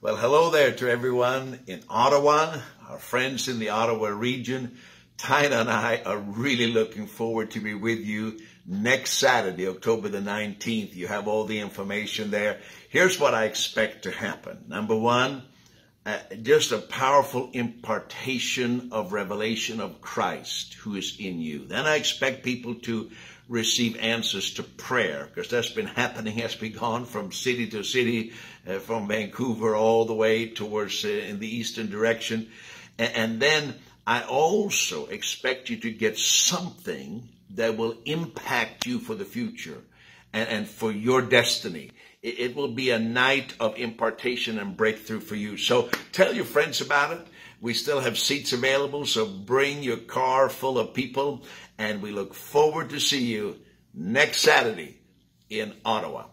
Well, hello there to everyone in Ottawa, our friends in the Ottawa region. Taina and I are really looking forward to be with you next Saturday, October the 19th. You have all the information there. Here's what I expect to happen. Number one, uh, just a powerful impartation of revelation of Christ who is in you. Then I expect people to receive answers to prayer because that's been happening as we gone from city to city, uh, from Vancouver all the way towards uh, in the eastern direction. And, and then I also expect you to get something that will impact you for the future and, and for your destiny. It, will be a night of impartation and breakthrough for you. So tell your friends about it. We still have seats available, so bring your car full of people, and we look forward to see you next Saturday in Ottawa.